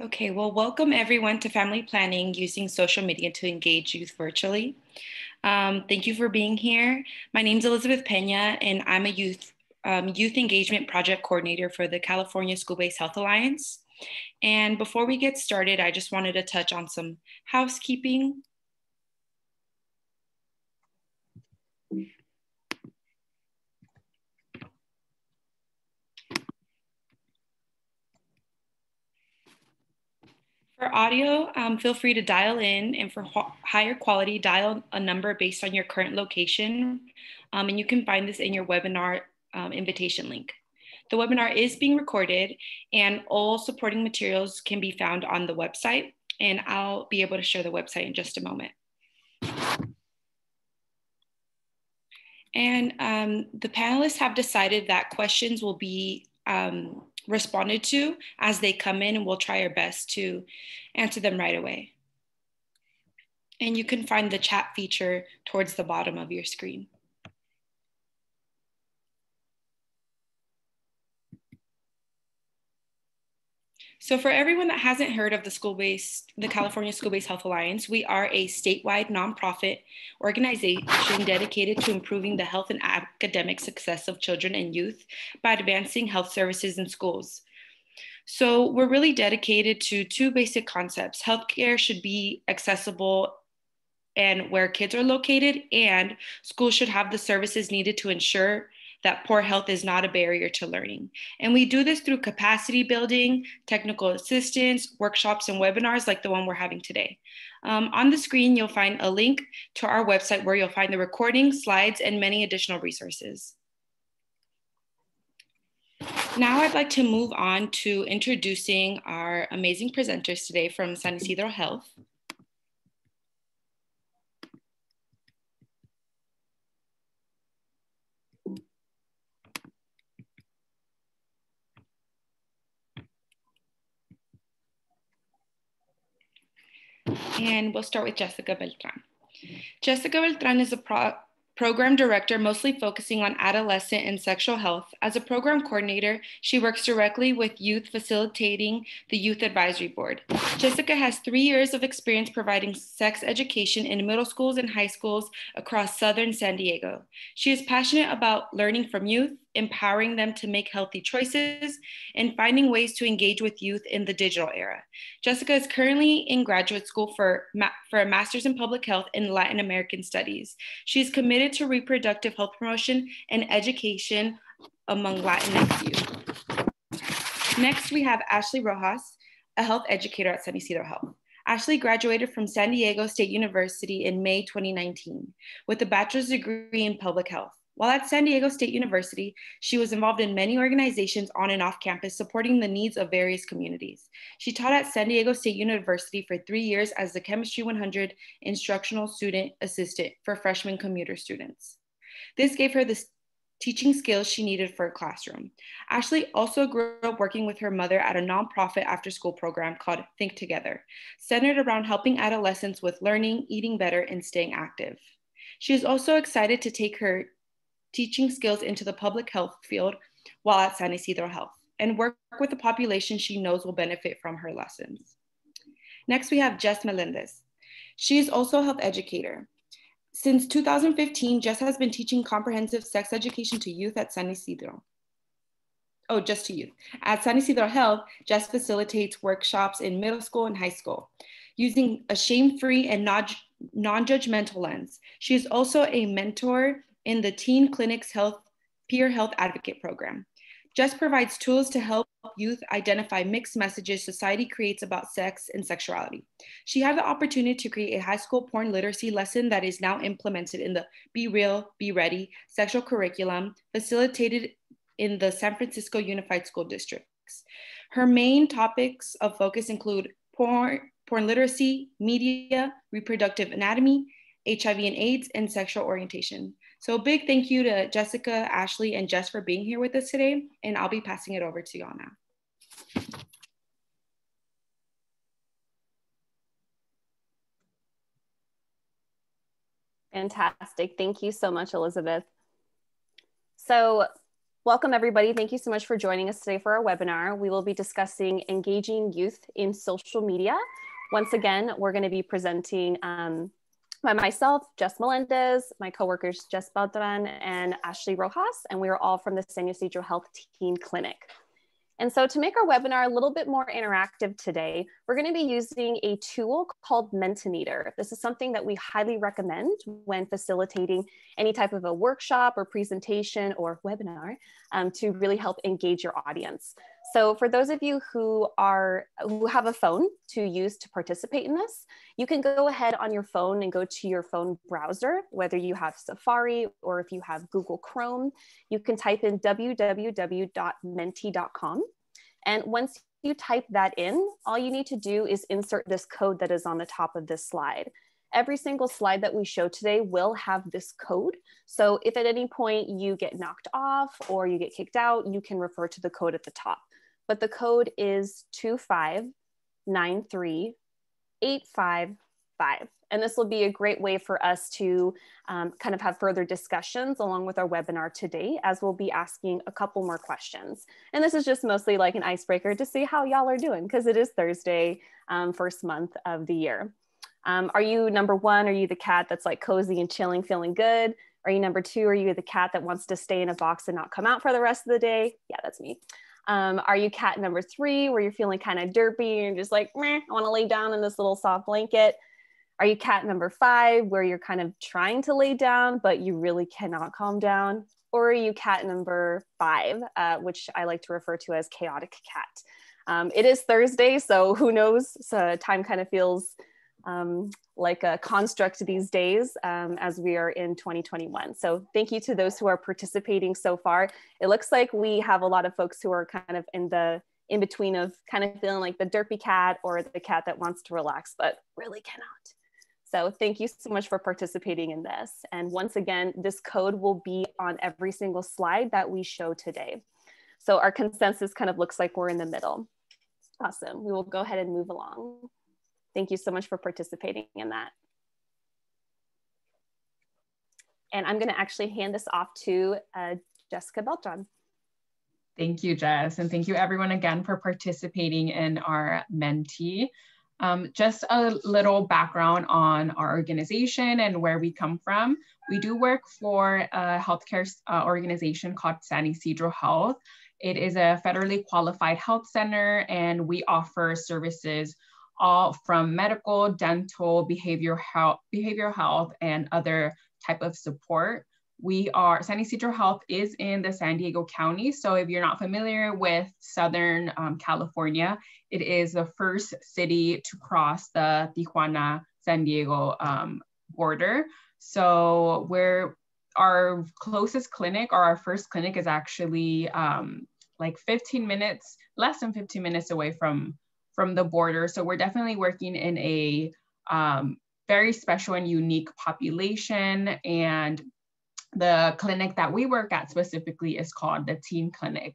Okay, well, welcome everyone to Family Planning using social media to engage youth virtually. Um, thank you for being here. My name is Elizabeth Pena, and I'm a youth um, youth engagement project coordinator for the California School-Based Health Alliance. And before we get started, I just wanted to touch on some housekeeping. For audio, um, feel free to dial in, and for higher quality, dial a number based on your current location. Um, and you can find this in your webinar um, invitation link. The webinar is being recorded, and all supporting materials can be found on the website. And I'll be able to share the website in just a moment. And um, the panelists have decided that questions will be um, responded to as they come in and we'll try our best to answer them right away. And you can find the chat feature towards the bottom of your screen. So for everyone that hasn't heard of the school-based, the California School-Based Health Alliance, we are a statewide nonprofit organization dedicated to improving the health and academic success of children and youth by advancing health services in schools. So we're really dedicated to two basic concepts. Healthcare should be accessible and where kids are located, and schools should have the services needed to ensure that poor health is not a barrier to learning. And we do this through capacity building, technical assistance, workshops, and webinars like the one we're having today. Um, on the screen, you'll find a link to our website where you'll find the recording, slides, and many additional resources. Now I'd like to move on to introducing our amazing presenters today from San Ysidro Health. And we'll start with Jessica Beltran. Jessica Beltran is a pro program director mostly focusing on adolescent and sexual health. As a program coordinator, she works directly with youth facilitating the Youth Advisory Board. Jessica has three years of experience providing sex education in middle schools and high schools across southern San Diego. She is passionate about learning from youth, empowering them to make healthy choices, and finding ways to engage with youth in the digital era. Jessica is currently in graduate school for, for a master's in public health and Latin American studies. She is committed to reproductive health promotion and education among Latinx youth. Next, we have Ashley Rojas, a health educator at San Ysidro Health. Ashley graduated from San Diego State University in May 2019 with a bachelor's degree in public health. While at San Diego State University, she was involved in many organizations on and off campus supporting the needs of various communities. She taught at San Diego State University for three years as the Chemistry 100 instructional student assistant for freshman commuter students. This gave her the teaching skills she needed for a classroom. Ashley also grew up working with her mother at a nonprofit after school program called Think Together, centered around helping adolescents with learning, eating better, and staying active. She is also excited to take her teaching skills into the public health field while at San Ysidro Health and work with the population she knows will benefit from her lessons. Next, we have Jess Melendez. She is also a health educator. Since 2015, Jess has been teaching comprehensive sex education to youth at San Ysidro. Oh, just to youth. At San Ysidro Health, Jess facilitates workshops in middle school and high school using a shame-free and non-judgmental lens. She is also a mentor in the Teen Clinics Health Peer Health Advocate Program. Jess provides tools to help youth identify mixed messages society creates about sex and sexuality. She had the opportunity to create a high school porn literacy lesson that is now implemented in the Be Real, Be Ready sexual curriculum facilitated in the San Francisco Unified School Districts. Her main topics of focus include porn, porn literacy, media, reproductive anatomy, HIV and AIDS, and sexual orientation. So big thank you to Jessica, Ashley, and Jess for being here with us today. And I'll be passing it over to y'all now. Fantastic. Thank you so much, Elizabeth. So Welcome everybody. Thank you so much for joining us today for our webinar. We will be discussing engaging youth in social media. Once again, we're gonna be presenting um, by myself, Jess Melendez, my coworkers, Jess Beltran and Ashley Rojas, and we are all from the San Ysidro Health Teen Clinic. And so to make our webinar a little bit more interactive today, we're gonna be using a tool called Mentimeter. This is something that we highly recommend when facilitating any type of a workshop or presentation or webinar um, to really help engage your audience. So for those of you who are who have a phone to use to participate in this, you can go ahead on your phone and go to your phone browser, whether you have Safari or if you have Google Chrome, you can type in www.menti.com. And once you type that in, all you need to do is insert this code that is on the top of this slide. Every single slide that we show today will have this code. So if at any point you get knocked off or you get kicked out, you can refer to the code at the top but the code is 2593855. And this will be a great way for us to um, kind of have further discussions along with our webinar today, as we'll be asking a couple more questions. And this is just mostly like an icebreaker to see how y'all are doing, because it is Thursday, um, first month of the year. Um, are you number one? Are you the cat that's like cozy and chilling, feeling good? Are you number two? Are you the cat that wants to stay in a box and not come out for the rest of the day? Yeah, that's me. Um, are you cat number three, where you're feeling kind of derpy and just like, I want to lay down in this little soft blanket? Are you cat number five, where you're kind of trying to lay down, but you really cannot calm down? Or are you cat number five, uh, which I like to refer to as chaotic cat? Um, it is Thursday, so who knows? So time kind of feels um, like a construct these days um, as we are in 2021. So thank you to those who are participating so far. It looks like we have a lot of folks who are kind of in the in between of kind of feeling like the derpy cat or the cat that wants to relax, but really cannot. So thank you so much for participating in this. And once again, this code will be on every single slide that we show today. So our consensus kind of looks like we're in the middle. Awesome. We will go ahead and move along. Thank you so much for participating in that. And I'm gonna actually hand this off to uh, Jessica Beltran. Thank you, Jess. And thank you everyone again for participating in our Menti. Um, just a little background on our organization and where we come from. We do work for a healthcare uh, organization called San Ysidro Health. It is a federally qualified health center and we offer services all from medical, dental, behavioral health, behavioral health, and other type of support. We are, San Ysidro Health is in the San Diego County. So if you're not familiar with Southern um, California, it is the first city to cross the Tijuana, San Diego um, border. So we're, our closest clinic or our first clinic is actually um, like 15 minutes, less than 15 minutes away from from the border. So we're definitely working in a um, very special and unique population. And the clinic that we work at specifically is called the Teen Clinic.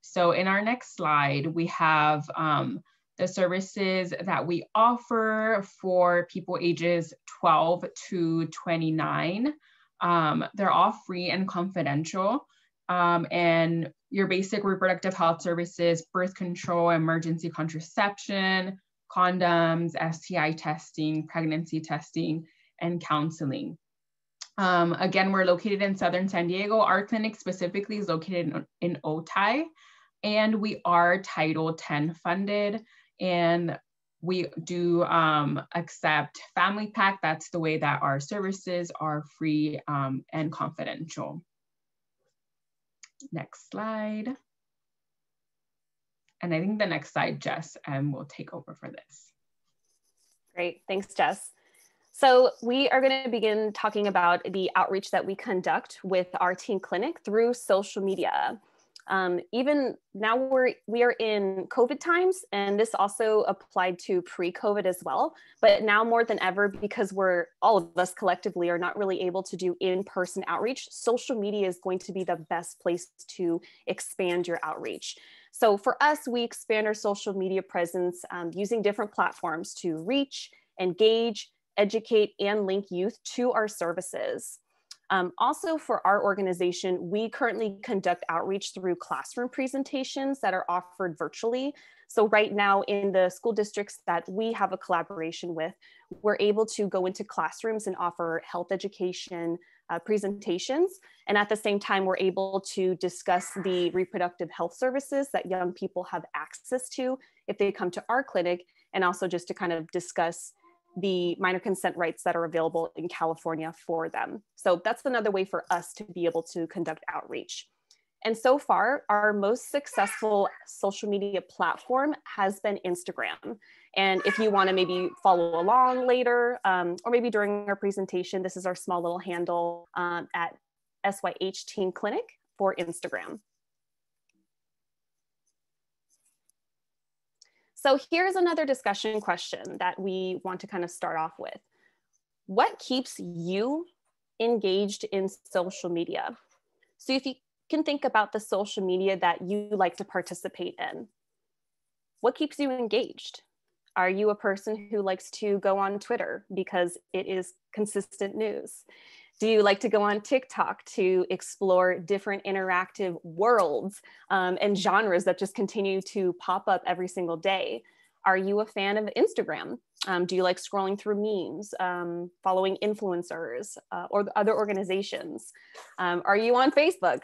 So in our next slide, we have um, the services that we offer for people ages 12 to 29. Um, they're all free and confidential. Um, and your basic reproductive health services, birth control, emergency contraception, condoms, STI testing, pregnancy testing, and counseling. Um, again, we're located in Southern San Diego. Our clinic specifically is located in, in Otay, and we are Title 10 funded. And we do um, accept Family PACT. That's the way that our services are free um, and confidential. Next slide. And I think the next slide, Jess, um, will take over for this. Great, thanks, Jess. So we are going to begin talking about the outreach that we conduct with our teen clinic through social media. Um, even now we're we are in COVID times, and this also applied to pre-COVID as well. But now more than ever, because we're all of us collectively are not really able to do in-person outreach, social media is going to be the best place to expand your outreach. So for us, we expand our social media presence um, using different platforms to reach, engage, educate, and link youth to our services. Um, also for our organization, we currently conduct outreach through classroom presentations that are offered virtually. So right now in the school districts that we have a collaboration with, we're able to go into classrooms and offer health education uh, presentations. And at the same time, we're able to discuss the reproductive health services that young people have access to if they come to our clinic, and also just to kind of discuss the minor consent rights that are available in California for them. So that's another way for us to be able to conduct outreach. And so far, our most successful social media platform has been Instagram. And if you want to maybe follow along later, um, or maybe during our presentation, this is our small little handle um, at SYH Teen Clinic for Instagram. So here's another discussion question that we want to kind of start off with. What keeps you engaged in social media? So if you can think about the social media that you like to participate in, what keeps you engaged? Are you a person who likes to go on Twitter because it is consistent news? Do you like to go on TikTok to explore different interactive worlds um, and genres that just continue to pop up every single day? Are you a fan of Instagram? Um, do you like scrolling through memes, um, following influencers uh, or other organizations? Um, are you on Facebook?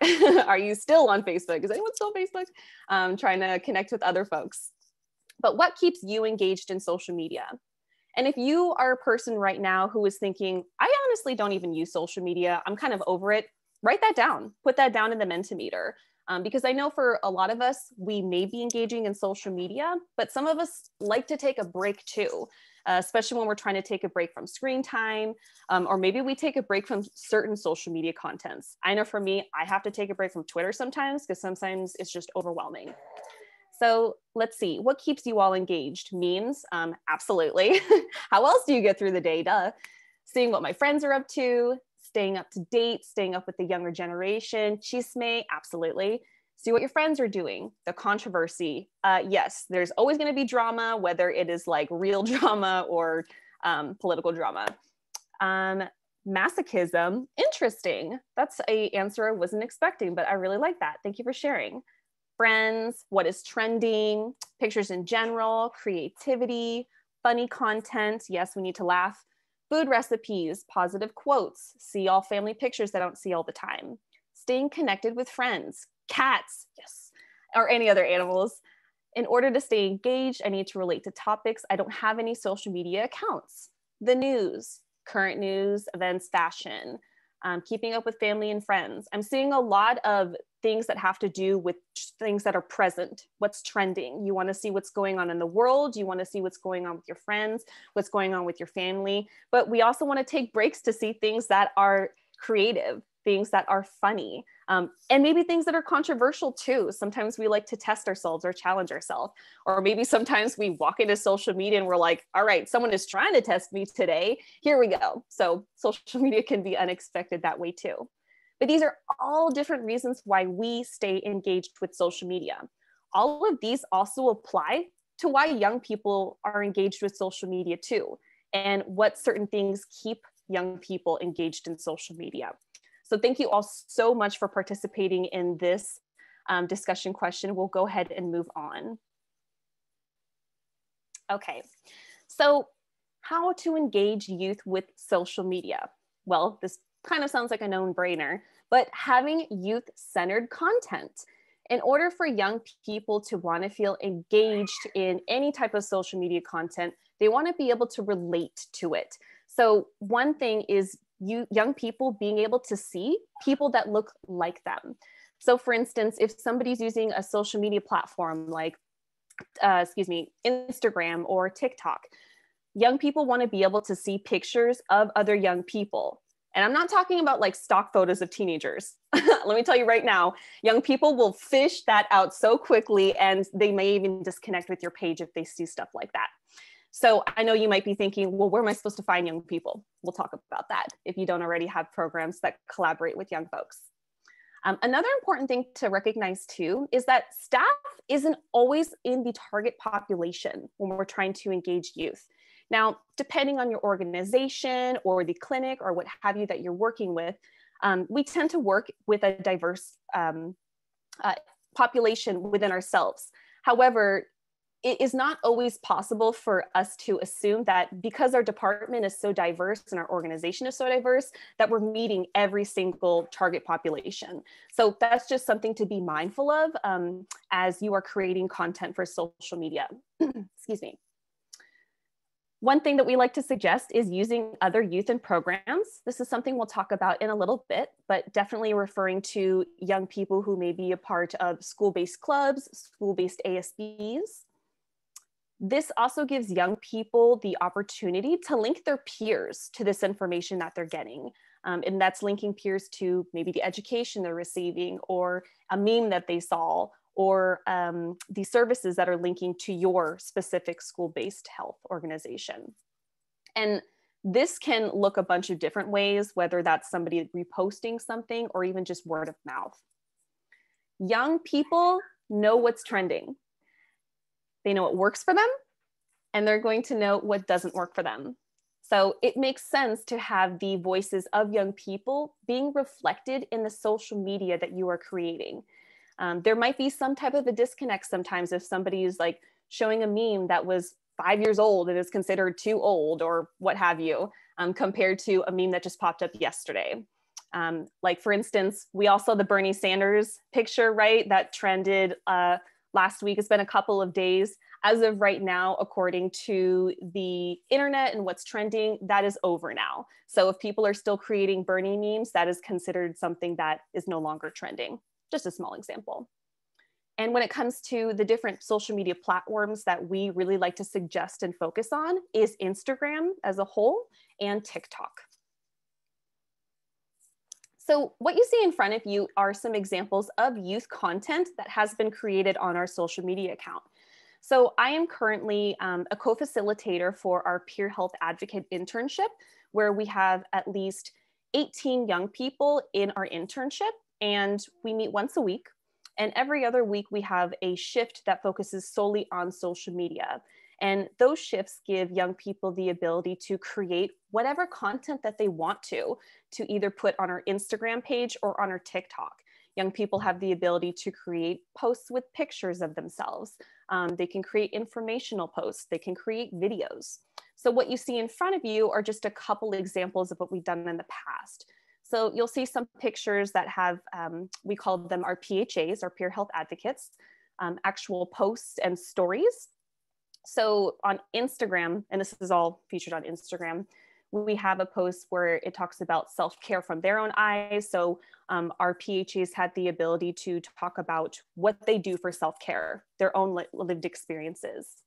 are you still on Facebook? Is anyone still on Facebook? Um, trying to connect with other folks. But what keeps you engaged in social media? And if you are a person right now who is thinking, I honestly don't even use social media, I'm kind of over it, write that down, put that down in the Mentimeter. Um, because I know for a lot of us, we may be engaging in social media, but some of us like to take a break too, uh, especially when we're trying to take a break from screen time, um, or maybe we take a break from certain social media contents. I know for me, I have to take a break from Twitter sometimes because sometimes it's just overwhelming. So let's see, what keeps you all engaged? Memes, um, absolutely. How else do you get through the day? Duh. Seeing what my friends are up to, staying up to date, staying up with the younger generation. Chisme, absolutely. See what your friends are doing. The controversy, uh, yes, there's always going to be drama, whether it is like real drama or um, political drama. Um, masochism, interesting. That's a answer I wasn't expecting, but I really like that. Thank you for sharing friends, what is trending, pictures in general, creativity, funny content. Yes, we need to laugh. Food recipes, positive quotes, see all family pictures that I don't see all the time. Staying connected with friends, cats, yes, or any other animals. In order to stay engaged, I need to relate to topics. I don't have any social media accounts. The news, current news, events, fashion, um, keeping up with family and friends. I'm seeing a lot of things that have to do with things that are present, what's trending. You want to see what's going on in the world. You want to see what's going on with your friends, what's going on with your family. But we also want to take breaks to see things that are creative, things that are funny, um, and maybe things that are controversial too. Sometimes we like to test ourselves or challenge ourselves. Or maybe sometimes we walk into social media and we're like, all right, someone is trying to test me today. Here we go. So social media can be unexpected that way too. But these are all different reasons why we stay engaged with social media. All of these also apply to why young people are engaged with social media too, and what certain things keep young people engaged in social media. So thank you all so much for participating in this um, discussion question. We'll go ahead and move on. Okay, so how to engage youth with social media? Well, this kind of sounds like a known brainer, but having youth centered content. In order for young people to want to feel engaged in any type of social media content, they want to be able to relate to it. So, one thing is you young people being able to see people that look like them. So, for instance, if somebody's using a social media platform like, uh, excuse me, Instagram or TikTok, young people want to be able to see pictures of other young people. And I'm not talking about like stock photos of teenagers. Let me tell you right now, young people will fish that out so quickly and they may even disconnect with your page if they see stuff like that. So I know you might be thinking, well, where am I supposed to find young people? We'll talk about that if you don't already have programs that collaborate with young folks. Um, another important thing to recognize too is that staff isn't always in the target population when we're trying to engage youth. Now, depending on your organization or the clinic or what have you that you're working with, Um, we tend to work with a diverse um, uh, population within ourselves. However, it is not always possible for us to assume that because our department is so diverse and our organization is so diverse that we're meeting every single target population. So that's just something to be mindful of um, as you are creating content for social media. Excuse me. One thing that we like to suggest is using other youth and programs. This is something we'll talk about in a little bit, but definitely referring to young people who may be a part of school-based clubs, school-based ASBs, this also gives young people the opportunity to link their peers to this information that they're getting. Um, and that's linking peers to maybe the education they're receiving or a meme that they saw or um, the services that are linking to your specific school-based health organization. And this can look a bunch of different ways, whether that's somebody reposting something or even just word of mouth. Young people know what's trending. They know what works for them, and they're going to know what doesn't work for them. So it makes sense to have the voices of young people being reflected in the social media that you are creating. Um, there might be some type of a disconnect sometimes if somebody is like showing a meme that was five years old and is considered too old or what have you, um, compared to a meme that just popped up yesterday. Um, like for instance, we all saw the Bernie Sanders picture, right? That trended uh, last week. It's been a couple of days. As of right now, according to the internet and what's trending, that is over now. So if people are still creating Bernie memes, that is considered something that is no longer trending. Just a small example. And when it comes to the different social media platforms that we really like to suggest and focus on is Instagram as a whole and TikTok. So what you see in front of you are some examples of youth content that has been created on our social media account. So I am currently um, a co-facilitator for our peer health advocate internship, where we have at least 18 young people in our internship and we meet once a week. And every other week we have a shift that focuses solely on social media. And those shifts give young people the ability to create whatever content that they want to, to either put on our Instagram page or on our TikTok. Young people have the ability to create posts with pictures of themselves. Um, they can create informational posts. They can create videos. So what you see in front of you are just a couple examples of what we've done in the past. So you'll see some pictures that have, um, we call them our PHAs, our peer health advocates, um, actual posts and stories so on Instagram, and this is all featured on Instagram, we have a post where it talks about self-care from their own eyes. So um, our PHAs had the ability to talk about what they do for self-care, their own li lived experiences.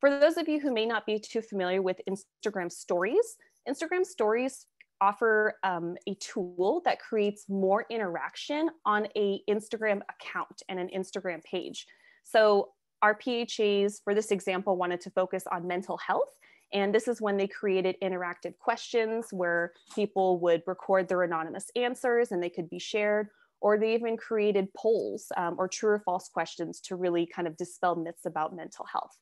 For those of you who may not be too familiar with Instagram stories, Instagram stories offer um, a tool that creates more interaction on a Instagram account and an Instagram page. So our PHAs for this example wanted to focus on mental health. And this is when they created interactive questions where people would record their anonymous answers and they could be shared, or they even created polls um, or true or false questions to really kind of dispel myths about mental health.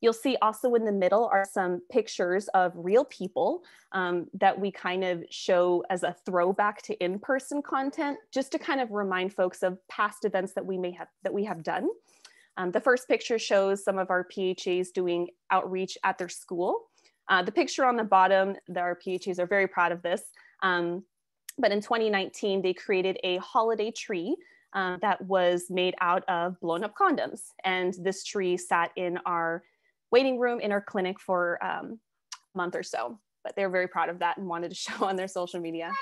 You'll see also in the middle are some pictures of real people um, that we kind of show as a throwback to in-person content, just to kind of remind folks of past events that we may have that we have done. Um, the first picture shows some of our PHAs doing outreach at their school. Uh, the picture on the bottom, our PHAs are very proud of this. Um, but in 2019, they created a holiday tree uh, that was made out of blown up condoms. And this tree sat in our waiting room in our clinic for um, a month or so. But they're very proud of that and wanted to show on their social media.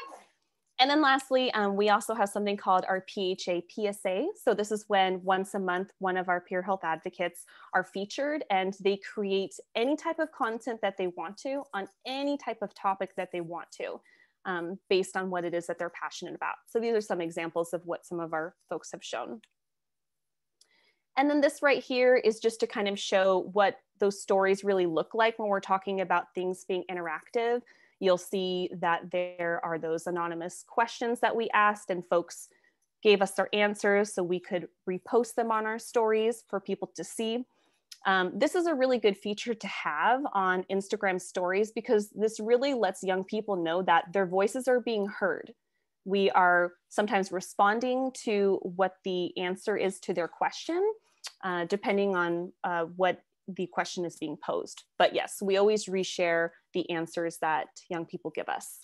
And then lastly, um, we also have something called our PHA PSA. So this is when once a month, one of our peer health advocates are featured and they create any type of content that they want to on any type of topic that they want to um, based on what it is that they're passionate about. So these are some examples of what some of our folks have shown. And then this right here is just to kind of show what those stories really look like when we're talking about things being interactive. You'll see that there are those anonymous questions that we asked and folks gave us their answers so we could repost them on our stories for people to see. Um, this is a really good feature to have on Instagram stories because this really lets young people know that their voices are being heard. we are sometimes responding to what the answer is to their question, uh, depending on uh, what the question is being posed. But yes, we always reshare the answers that young people give us.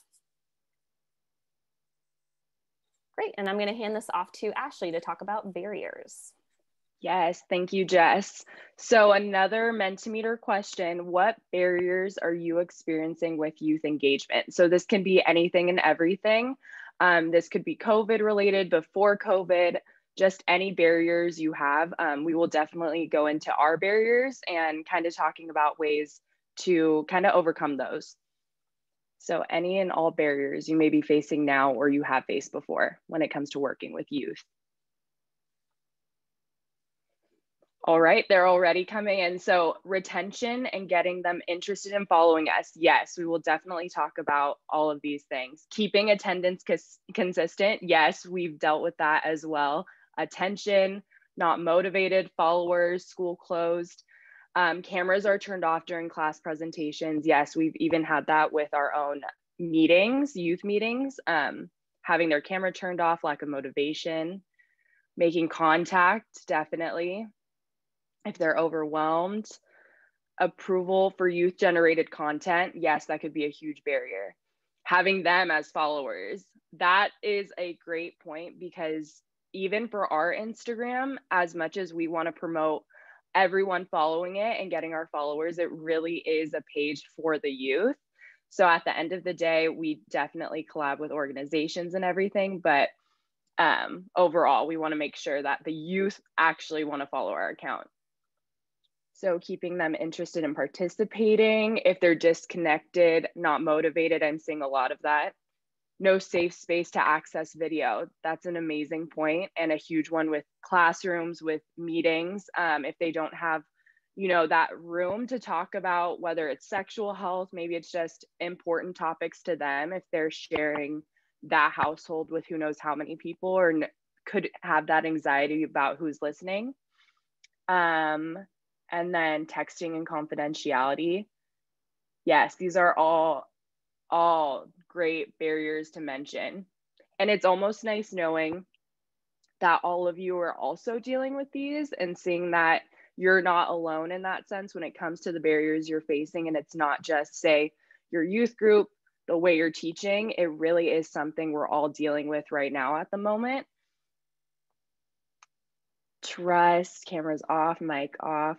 Great, and I'm gonna hand this off to Ashley to talk about barriers. Yes, thank you, Jess. So another Mentimeter question, what barriers are you experiencing with youth engagement? So this can be anything and everything. Um, this could be COVID related, before COVID, just any barriers you have. Um, we will definitely go into our barriers and kind of talking about ways to kind of overcome those. So any and all barriers you may be facing now or you have faced before when it comes to working with youth. All right, they're already coming in. So, retention and getting them interested in following us. Yes, we will definitely talk about all of these things. Keeping attendance cons- consistent. Yes, we've dealt with that as well. Attention, not motivated, followers, school closed. Um, cameras are turned off during class presentations. Yes, we've even had that with our own meetings, youth meetings, um, having their camera turned off, lack of motivation, making contact, definitely if they're overwhelmed. Approval for youth generated content, yes, that could be a huge barrier. Having them as followers, that is a great point because even for our Instagram, as much as we want to promote everyone following it and getting our followers, it really is a page for the youth. So at the end of the day, we definitely collab with organizations and everything, but um, overall, we want to make sure that the youth actually want to follow our account. So keeping them interested in participating. If they're disconnected, not motivated, I'm seeing a lot of that. No safe space to access video. That's an amazing point and a huge one with classrooms, with meetings. Um, if they don't have, you know, that room to talk about whether it's sexual health, maybe it's just important topics to them. If they're sharing that household with who knows how many people or could have that anxiety about who's listening. Um, and then texting and confidentiality. Yes, these are all all great barriers to mention. And it's almost nice knowing that all of you are also dealing with these and seeing that you're not alone in that sense when it comes to the barriers you're facing and it's not just say your youth group the way you're teaching it really is something we're all dealing with right now at the moment trust cameras off mic off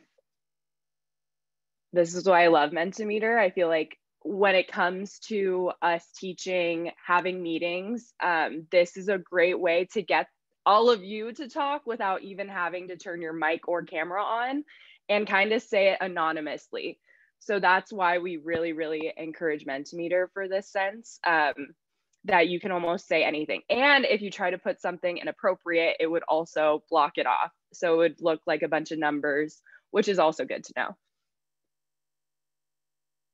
this is why I love Mentimeter. I feel like when it comes to us teaching, having meetings, um, this is a great way to get all of you to talk without even having to turn your mic or camera on and kind of say it anonymously. So that's why we really, really encourage Mentimeter for this sense um, that you can almost say anything. And if you try to put something inappropriate, it would also block it off. So it would look like a bunch of numbers, which is also good to know.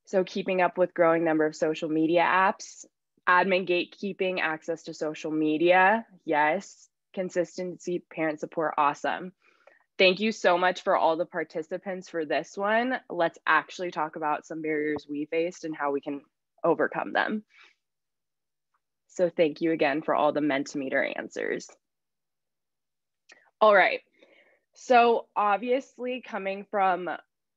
So keeping up with growing number of social media apps, admin gatekeeping, access to social media, yes. Consistency, parent support, awesome. Thank you so much for all the participants for this one. Let's actually talk about some barriers we faced and how we can overcome them. So thank you again for all the Mentimeter answers. All right. So obviously coming from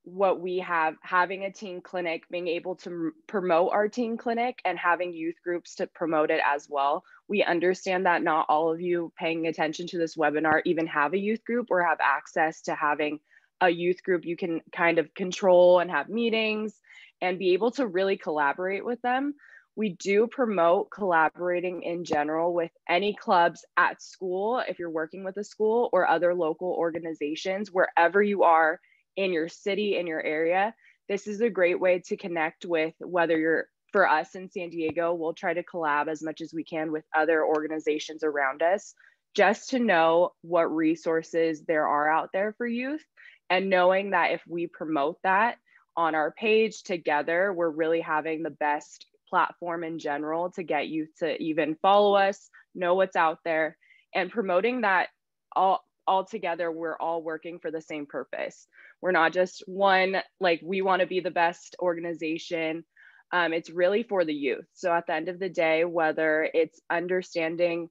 what we have having a teen clinic being able to promote our teen clinic and having youth groups to promote it as well. We understand that not all of you paying attention to this webinar even have a youth group or have access to having a youth group. You can kind of control and have meetings and be able to really collaborate with them. We do promote collaborating in general with any clubs at school if you're working with a school or other local organizations wherever you are in your city, in your area, this is a great way to connect with whether you're for us in San Diego, we'll try to collab as much as we can with other organizations around us just to know what resources there are out there for youth and knowing that if we promote that on our page together, we're really having the best platform in general to get youth to even follow us, know what's out there, and promoting that all all together we're all working for the same purpose we're not just one like we want to be the best organization um, it's really for the youth. So at the end of the day, whether it's understanding,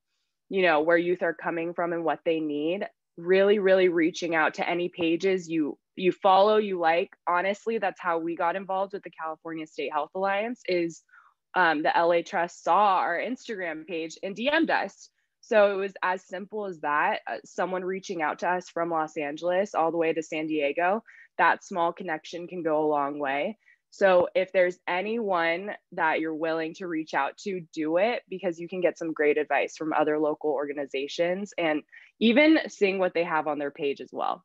you know, where youth are coming from and what they need, really, really reaching out to any pages you you follow, you like. Honestly, that's how we got involved with the California State Health Alliance. Is um, the LA Trust saw our Instagram page and DM'd us. So it was as simple as that. Uh, someone reaching out to us from Los Angeles all the way to San Diego. That small connection can go a long way. So if there's anyone that you're willing to reach out to, do it because you can get some great advice from other local organizations and even seeing what they have on their page as well.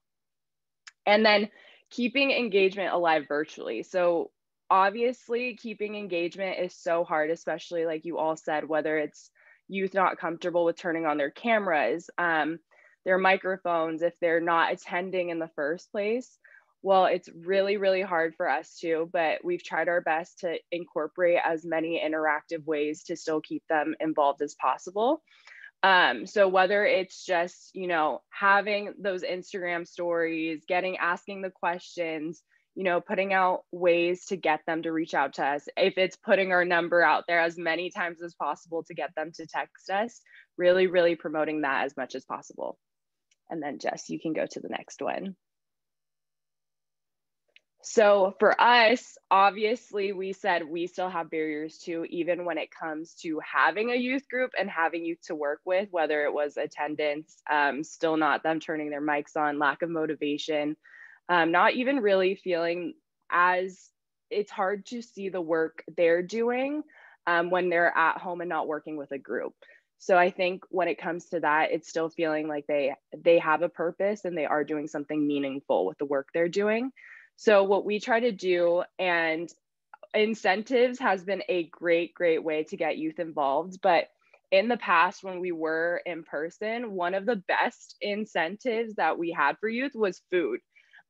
And then keeping engagement alive virtually. So obviously keeping engagement is so hard, especially like you all said, whether it's youth not comfortable with turning on their cameras, um, their microphones, if they're not attending in the first place well, it's really, really hard for us too, but we've tried our best to incorporate as many interactive ways to still keep them involved as possible. Um, so whether it's just, you know, having those Instagram stories, getting, asking the questions, you know, putting out ways to get them to reach out to us. If it's putting our number out there as many times as possible to get them to text us, really, really promoting that as much as possible. And then Jess, you can go to the next one. So for us, obviously, we said we still have barriers too, even when it comes to having a youth group and having youth to work with, whether it was attendance, um, still not them turning their mics on, lack of motivation, um, not even really feeling as it's hard to see the work they're doing um, when they're at home and not working with a group. So I think when it comes to that, it's still feeling like they they have a purpose and they are doing something meaningful with the work they're doing. So, what we try to do, and incentives has been a great, great way to get youth involved. But in the past, when we were in person, one of the best incentives that we had for youth was food.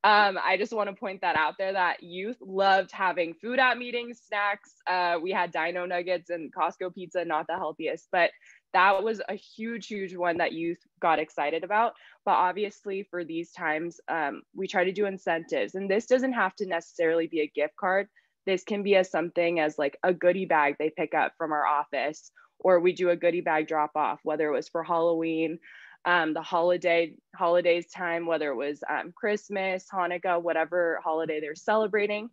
Um, I just want to point that out there that youth loved having food at meetings, snacks. Uh, we had dino nuggets and Costco pizza, not the healthiest, but that was a huge, huge one that youth got excited about. But obviously, for these times, um, we try to do incentives. And this doesn't have to necessarily be a gift card. This can be as something as like a goodie bag they pick up from our office, or we do a goodie bag drop off, whether it was for Halloween, um, the holiday holidays time, whether it was um, Christmas, Hanukkah, whatever holiday they're celebrating.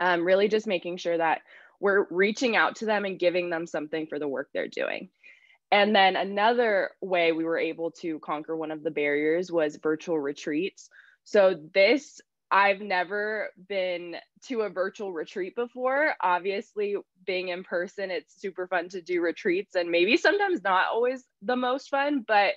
Um, really just making sure that we're reaching out to them and giving them something for the work they're doing. And then another way we were able to conquer one of the barriers was virtual retreats. So this I've never been to a virtual retreat before. Obviously, being in person, it's super fun to do retreats and maybe sometimes not always the most fun, but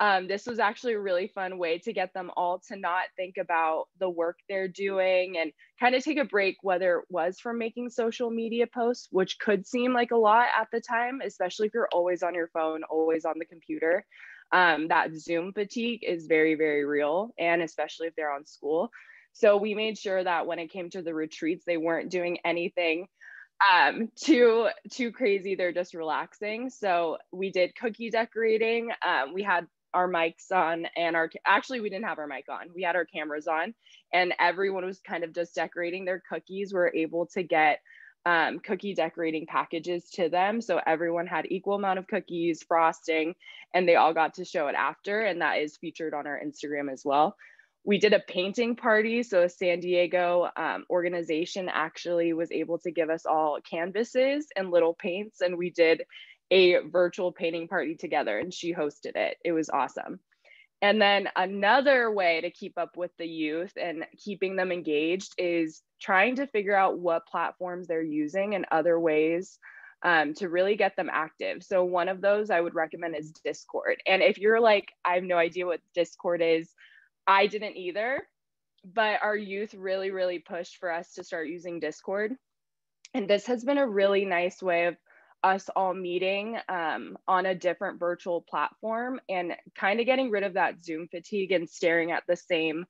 um, this was actually a really fun way to get them all to not think about the work they're doing and kind of take a break, whether it was from making social media posts, which could seem like a lot at the time, especially if you're always on your phone, always on the computer. Um, that Zoom fatigue is very, very real, and especially if they're on school. So we made sure that when it came to the retreats, they weren't doing anything um too too crazy. They're just relaxing. So we did cookie decorating. Um, we had our mics on and our actually we didn't have our mic on. We had our cameras on and everyone was kind of just decorating. Their cookies we are able to get um, cookie decorating packages to them. So everyone had equal amount of cookies frosting and they all got to show it after and that is featured on our instagram as well we did a painting party so a san diego um, organization actually was able to give us all canvases and little paints and we did a virtual painting party together and she hosted it. It was awesome. And then another way to keep up with the youth and keeping them engaged is trying to figure out what platforms they're using and other ways um, to really get them active. So, one of those I would recommend is Discord. And if you're like, I have no idea what Discord is, I didn't either, but our youth really, really pushed for us to start using Discord. And this has been a really nice way of us all meeting um, on a different virtual platform and kind of getting rid of that Zoom fatigue and staring at the same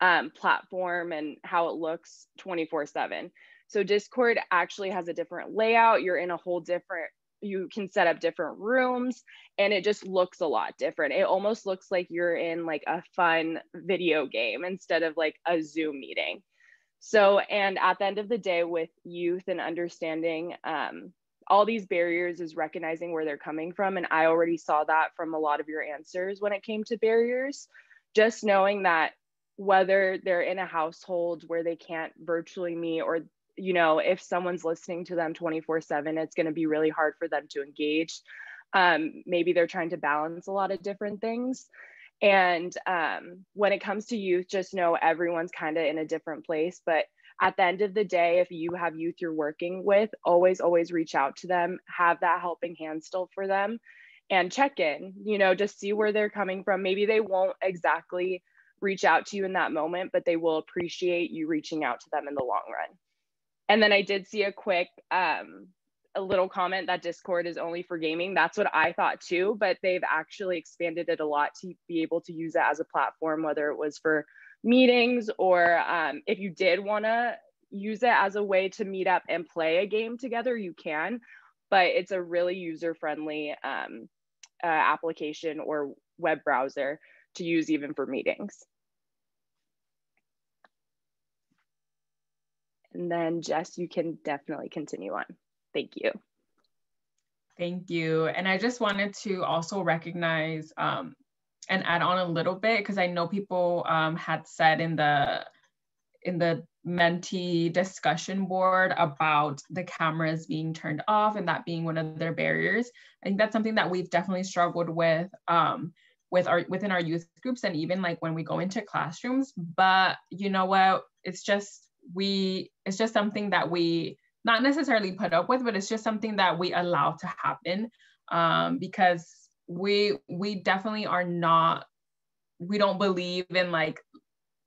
um, platform and how it looks 24 7. So, Discord actually has a different layout. You're in a whole different, you can set up different rooms and it just looks a lot different. It almost looks like you're in like a fun video game instead of like a Zoom meeting. So, and at the end of the day, with youth and understanding um, all these barriers is recognizing where they're coming from. And I already saw that from a lot of your answers when it came to barriers. Just knowing that whether they're in a household where they can't virtually meet or you know if someone's listening to them 24 7 it's going to be really hard for them to engage. Um, maybe they're trying to balance a lot of different things. And um, when it comes to youth just know everyone's kind of in a different place but at the end of the day if you have youth you're working with always always reach out to them have that helping hand still for them and check in you know just see where they're coming from. Maybe they won't exactly reach out to you in that moment but they will appreciate you reaching out to them in the long run and then i did see a quick um, a little comment that Discord is only for gaming. That's what I thought too, but they've actually expanded it a lot to be able to use it as a platform, whether it was for meetings or um, if you did want to use it as a way to meet up and play a game together, you can. But it's a really user friendly um, uh, application or web browser to use even for meetings. And then Jess, you can definitely continue on. Thank you. Thank you. And I just wanted to also recognize um, and add on a little bit because I know people um, had said in the in the Menti discussion board about the cameras being turned off and that being one of their barriers. I think that's something that we've definitely struggled with um, with our within our youth groups and even like when we go into classrooms. But you know what? It's just we it's just something that we not necessarily put up with, but it's just something that we allow to happen um, because we we definitely are not we don't believe in like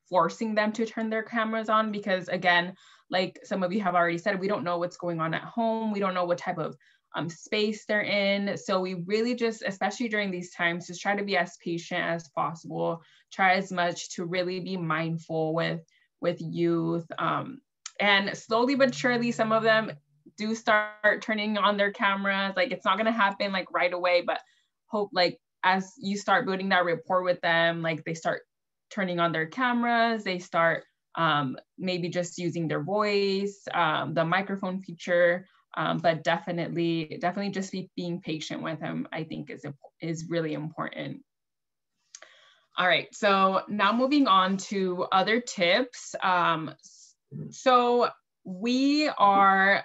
forcing them to turn their cameras on because again like some of you have already said we don't know what's going on at home. We don't know what type of um, space they're in. So we really just especially during these times just try to be as patient as possible. Try as much to really be mindful with with youth um, and slowly but surely, some of them do start turning on their cameras. Like it's not gonna happen like right away, but hope like as you start building that rapport with them, like they start turning on their cameras, they start um, maybe just using their voice, um, the microphone feature, um, but definitely, definitely just be being patient with them, I think is, is really important. All right, so now moving on to other tips. Um, so we are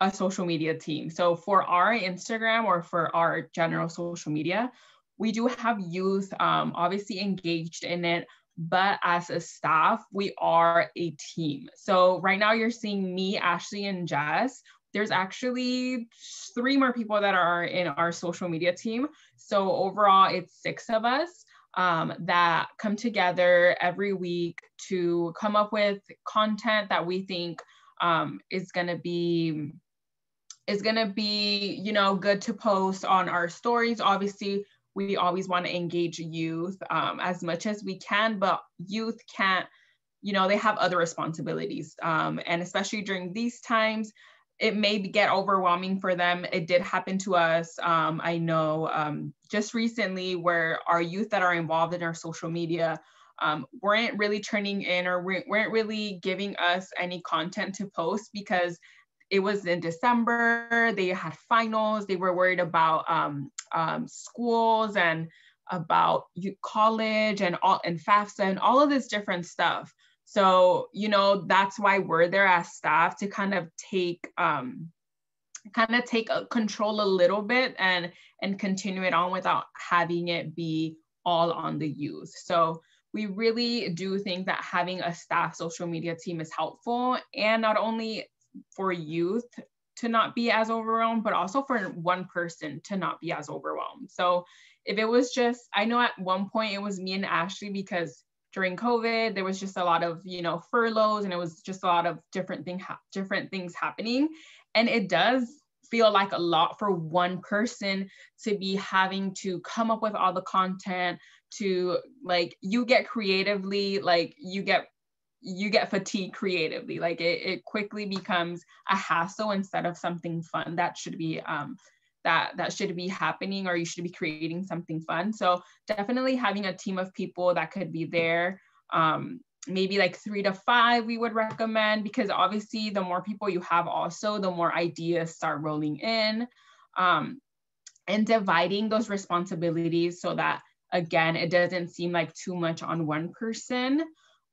a social media team. So for our Instagram or for our general social media, we do have youth um, obviously engaged in it, but as a staff, we are a team. So right now you're seeing me, Ashley, and Jess. There's actually three more people that are in our social media team. So overall, it's six of us um, that come together every week to come up with content that we think um, is going to be is going to be you know good to post on our stories. Obviously we always want to engage youth um, as much as we can but youth can't you know they have other responsibilities um, and especially during these times it may get overwhelming for them. It did happen to us. Um, I know um, just recently where our youth that are involved in our social media um, weren't really turning in or weren't really giving us any content to post because it was in December. They had finals. They were worried about um, um, schools and about college and all and FAFSA and all of this different stuff. So, you know, that's why we're there as staff to kind of take um, kind of take control a little bit and and continue it on without having it be all on the youth. So we really do think that having a staff social media team is helpful and not only for youth to not be as overwhelmed, but also for one person to not be as overwhelmed. So if it was just, I know at one point it was me and Ashley because during COVID, there was just a lot of, you know, furloughs and it was just a lot of different thing, different things happening. And it does feel like a lot for one person to be having to come up with all the content to like you get creatively like you get you get fatigued creatively like it, it quickly becomes a hassle instead of something fun that should be um that that should be happening or you should be creating something fun. So definitely having a team of people that could be there um, maybe like three to five we would recommend because obviously the more people you have also the more ideas start rolling in um, and dividing those responsibilities so that again it doesn't seem like too much on one person.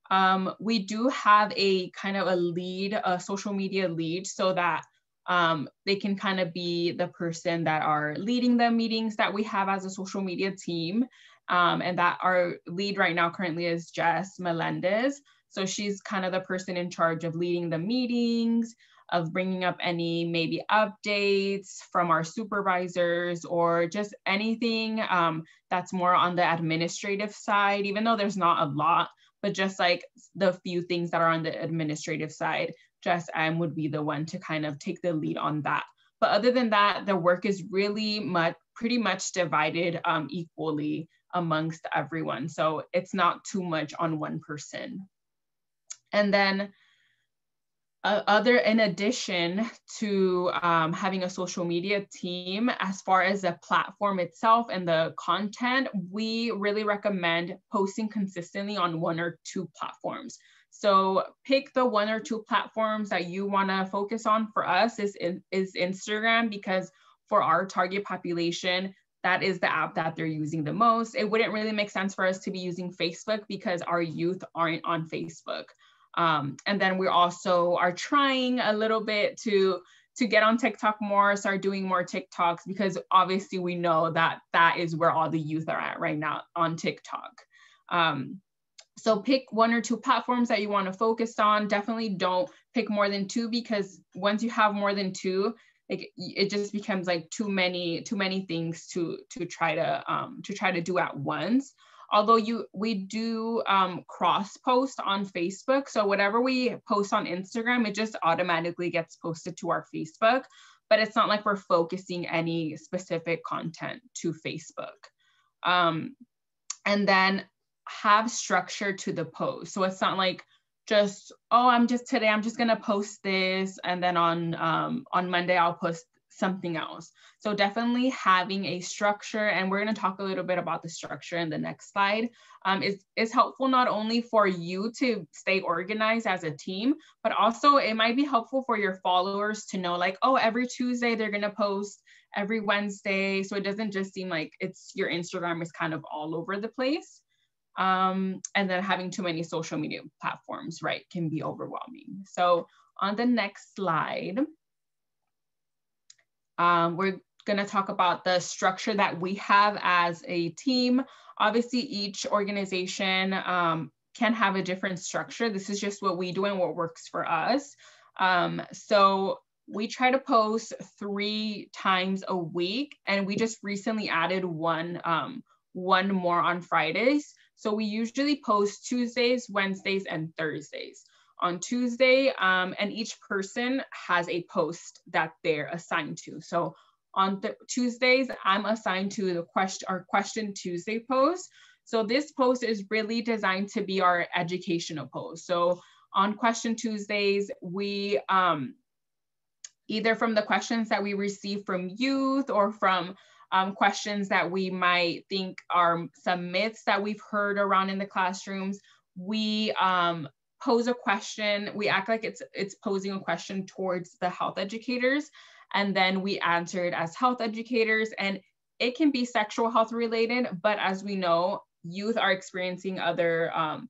Um, we do have a kind of a lead a social media lead so that um, they can kind of be the person that are leading the meetings that we have as a social media team um, and that our lead right now currently is Jess Melendez. So she's kind of the person in charge of leading the meetings, of bringing up any maybe updates from our supervisors or just anything um, that's more on the administrative side, even though there's not a lot, but just like the few things that are on the administrative side, Jess M would be the one to kind of take the lead on that. But other than that, the work is really much, pretty much divided um, equally amongst everyone. So it's not too much on one person. And then uh, other in addition to um, having a social media team as far as the platform itself and the content we really recommend posting consistently on one or two platforms so pick the one or two platforms that you want to focus on for us is, is instagram because for our target population that is the app that they're using the most. It wouldn't really make sense for us to be using Facebook because our youth aren't on Facebook. Um, and then we also are trying a little bit to to get on TikTok more, start doing more TikToks because obviously we know that that is where all the youth are at right now on TikTok. Um, so pick one or two platforms that you want to focus on. Definitely don't pick more than two because once you have more than two, like it just becomes like too many too many things to to try to um, to try to do at once. Although you we do um, cross post on facebook. So whatever we post on instagram it just automatically gets posted to our facebook. But it's not like we're focusing any specific content to facebook. Um, and then have structure to the post. So it's not like just oh i'm just today i'm just going to post this and then on um, on monday i'll post something else. So definitely having a structure and we're going to talk a little bit about the structure in the next slide um, is, is helpful not only for you to stay organized as a team but also it might be helpful for your followers to know like oh every tuesday they're going to post every wednesday. So it doesn't just seem like it's your instagram is kind of all over the place um, and then having too many social media platforms, right, can be overwhelming. So on the next slide, um, we're gonna talk about the structure that we have as a team. Obviously, each organization um, can have a different structure. This is just what we do and what works for us. Um, so we try to post three times a week, and we just recently added one, um, one more on Fridays. So we usually post Tuesdays, Wednesdays, and Thursdays. On Tuesday, um, and each person has a post that they're assigned to. So on th Tuesdays, I'm assigned to the question our question Tuesday post. So this post is really designed to be our educational post. So on question Tuesdays, we um, either from the questions that we receive from youth or from um, questions that we might think are some myths that we've heard around in the classrooms. We um, pose a question, we act like it's, it's posing a question towards the health educators, and then we answer it as health educators. And it can be sexual health related, but as we know, youth are experiencing other um,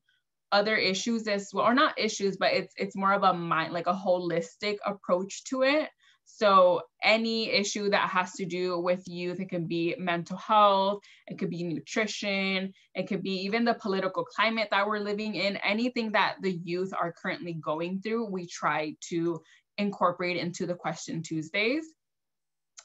other issues as well, or not issues, but it's it's more of a mind, like a holistic approach to it. So any issue that has to do with youth, it can be mental health, it could be nutrition, it could be even the political climate that we're living in, anything that the youth are currently going through, we try to incorporate into the question Tuesdays.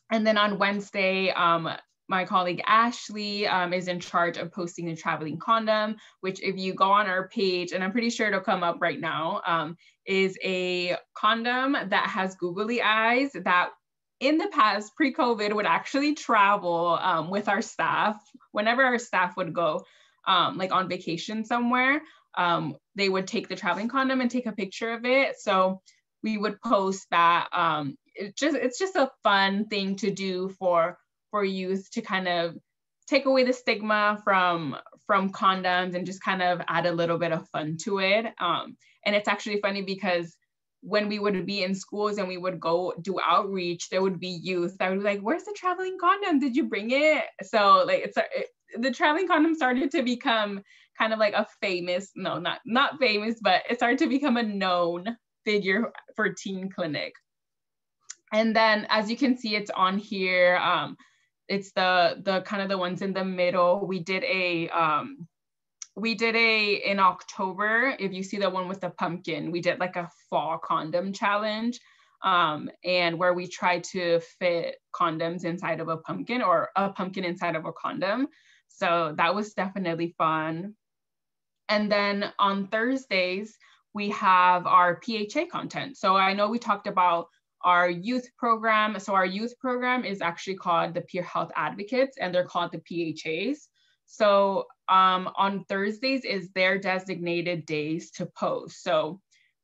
And then on Wednesday, um, my colleague Ashley um, is in charge of posting the traveling condom, which if you go on our page, and I'm pretty sure it'll come up right now, um, is a condom that has googly eyes that in the past, pre-COVID, would actually travel um, with our staff. Whenever our staff would go um, like on vacation somewhere, um, they would take the traveling condom and take a picture of it. So we would post that. Um, it just it's just a fun thing to do for for youth to kind of take away the stigma from from condoms and just kind of add a little bit of fun to it. Um, and it's actually funny because when we would be in schools and we would go do outreach, there would be youth that would be like, "Where's the traveling condom? Did you bring it?" So like it's a, it, the traveling condom started to become kind of like a famous, no, not not famous, but it started to become a known figure for teen clinic. And then as you can see, it's on here. Um, it's the the kind of the ones in the middle. We did a um, we did a in October. If you see the one with the pumpkin, we did like a fall condom challenge. Um, and where we tried to fit condoms inside of a pumpkin or a pumpkin inside of a condom. So that was definitely fun. And then on Thursdays, we have our PHA content. So I know we talked about our youth program. So our youth program is actually called the Peer Health Advocates and they're called the PHAs. So um, on Thursdays is their designated days to post. So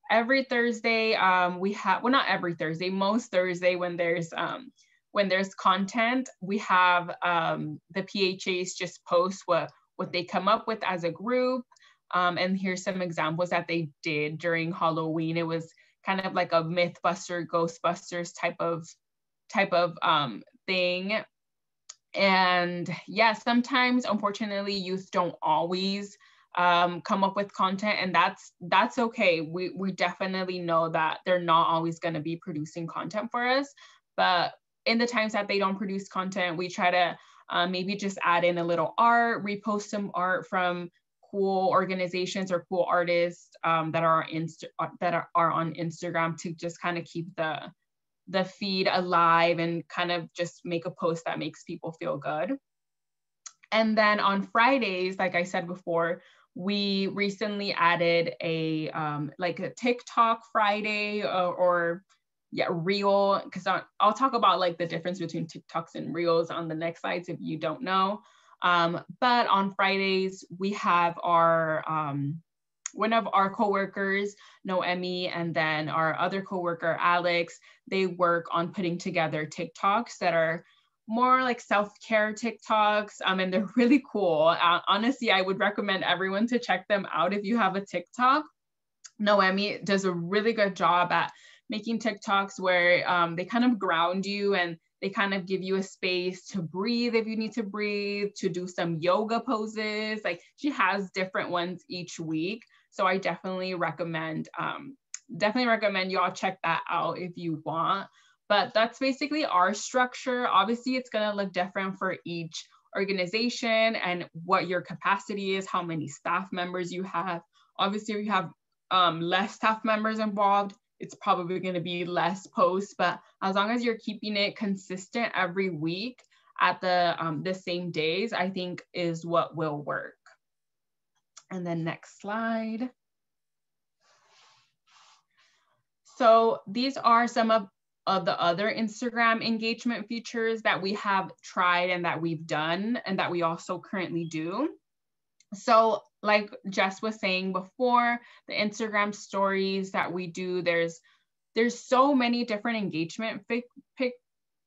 every Thursday um, we have, well, not every Thursday, most Thursday when there's um, when there's content, we have um, the PHAs just post what what they come up with as a group. Um, and here's some examples that they did during Halloween. It was kind of like a Mythbuster, Ghostbusters type of type of um, thing. And yeah, sometimes unfortunately youth don't always um, come up with content and that's that's okay. We, we definitely know that they're not always gonna be producing content for us, but in the times that they don't produce content, we try to uh, maybe just add in a little art, repost some art from cool organizations or cool artists um, that are uh, that are, are on Instagram to just kind of keep the the feed alive and kind of just make a post that makes people feel good. And then on Fridays, like I said before, we recently added a um, like a TikTok Friday or, or yeah, reel, because I'll talk about like the difference between TikToks and reels on the next slides if you don't know. Um, but on Fridays, we have our, um, one of our coworkers, Noemi, and then our other coworker, Alex, they work on putting together TikToks that are more like self-care TikToks, um, and they're really cool. Uh, honestly, I would recommend everyone to check them out if you have a TikTok. Noemi does a really good job at making TikToks where um, they kind of ground you and they kind of give you a space to breathe if you need to breathe, to do some yoga poses. Like she has different ones each week. So I definitely recommend, um, definitely recommend y'all check that out if you want. But that's basically our structure. Obviously, it's gonna look different for each organization and what your capacity is, how many staff members you have. Obviously, if you have um, less staff members involved, it's probably going to be less posts, but as long as you're keeping it consistent every week at the, um, the same days, I think is what will work. And then next slide. So these are some of, of the other Instagram engagement features that we have tried and that we've done and that we also currently do. So like Jess was saying before, the Instagram stories that we do, there's there's so many different engagement pic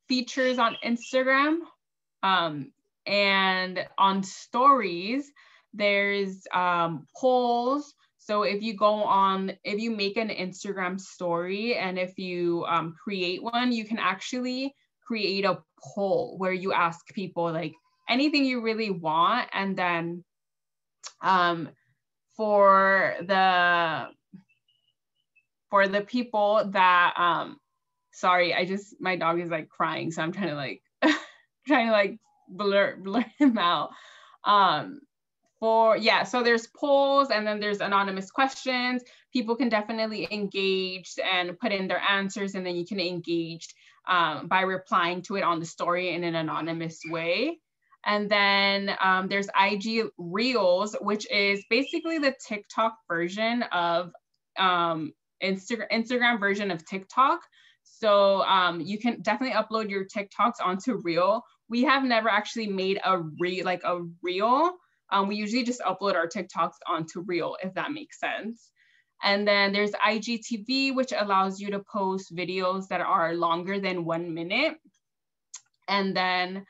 features on Instagram. Um, and on stories, there's um, polls. So if you go on, if you make an Instagram story and if you um, create one, you can actually create a poll where you ask people like anything you really want and then um, for the for the people that um sorry i just my dog is like crying so i'm trying to like trying to like blur blur him out. Um for yeah so there's polls and then there's anonymous questions. People can definitely engage and put in their answers and then you can engage um, by replying to it on the story in an anonymous way and then um, there's IG Reels, which is basically the TikTok version of um, Instagram Instagram version of TikTok. So um, you can definitely upload your TikToks onto Reel. We have never actually made a re like a reel. Um, we usually just upload our TikToks onto Reel, if that makes sense. And then there's IGTV, which allows you to post videos that are longer than one minute. And then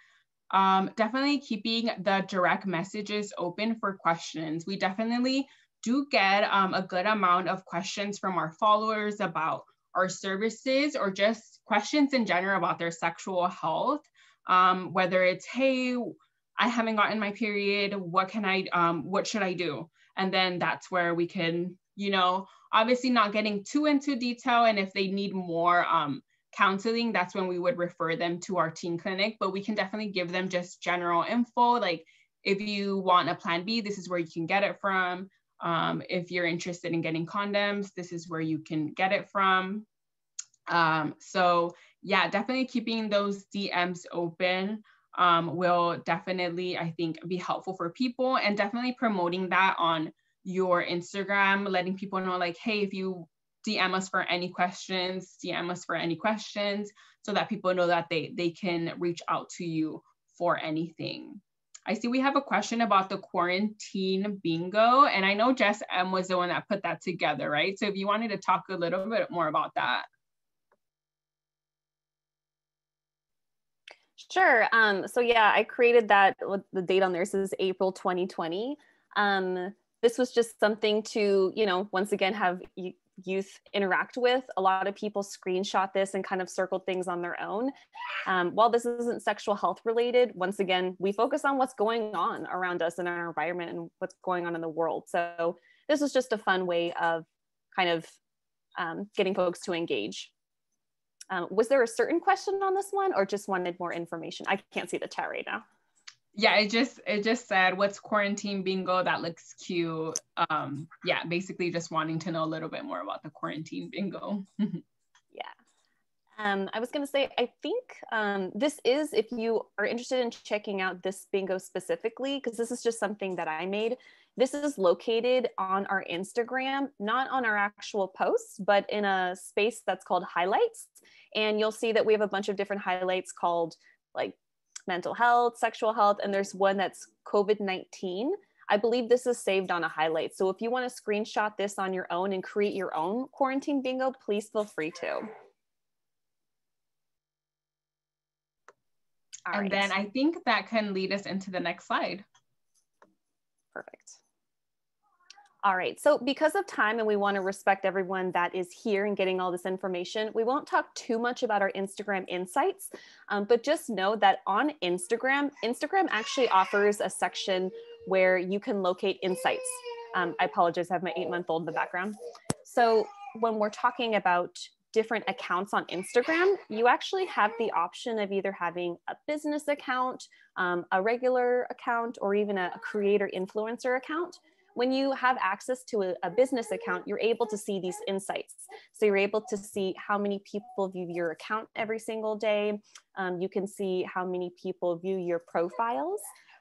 um, definitely keeping the direct messages open for questions. We definitely do get um, a good amount of questions from our followers about our services or just questions in general about their sexual health. Um, whether it's, hey, I haven't gotten my period, what can I, um, what should I do? And then that's where we can, you know, obviously not getting too into detail. And if they need more um, counseling, that's when we would refer them to our teen clinic, but we can definitely give them just general info. Like if you want a plan B, this is where you can get it from. Um, if you're interested in getting condoms, this is where you can get it from. Um, so yeah, definitely keeping those DMs open um, will definitely, I think, be helpful for people and definitely promoting that on your Instagram, letting people know like, hey, if you DM us for any questions, DM us for any questions so that people know that they, they can reach out to you for anything. I see we have a question about the quarantine bingo, and I know Jess M was the one that put that together, right? So if you wanted to talk a little bit more about that. Sure. Um, so yeah, I created that. With the date on there says April 2020. Um, this was just something to, you know, once again have youth interact with. A lot of people screenshot this and kind of circle things on their own. Um, while this isn't sexual health related, once again, we focus on what's going on around us in our environment and what's going on in the world. So this was just a fun way of kind of um, getting folks to engage. Um, was there a certain question on this one or just wanted more information? I can't see the chat right now yeah it just it just said what's quarantine bingo? That looks cute. Um yeah basically just wanting to know a little bit more about the quarantine bingo. Yeah. Um i was going to say i think um this is if you are interested in checking out this bingo specifically because this is just something that i made this is located on our instagram not on our actual posts but in a space that's called highlights. And you'll see that we have a bunch of different highlights called like mental health, sexual health, and there's one that's COVID 19. I believe this is saved on a highlight. So if you want to screenshot this on your own and create your own quarantine bingo, please feel free to. All and right. then I think that can lead us into the next slide. Perfect. All right, so because of time and we want to respect everyone that is here and getting all this information, we won't talk too much about our Instagram insights, um, but just know that on Instagram, Instagram actually offers a section where you can locate insights. Um, I apologize, I have my eight month old in the background. So when we're talking about different accounts on Instagram, you actually have the option of either having a business account, um, a regular account, or even a creator influencer account when you have access to a, a, business account, you're able to see these insights. So you're able to see how many people view your account every single day. Um, you can see how many people view your profiles.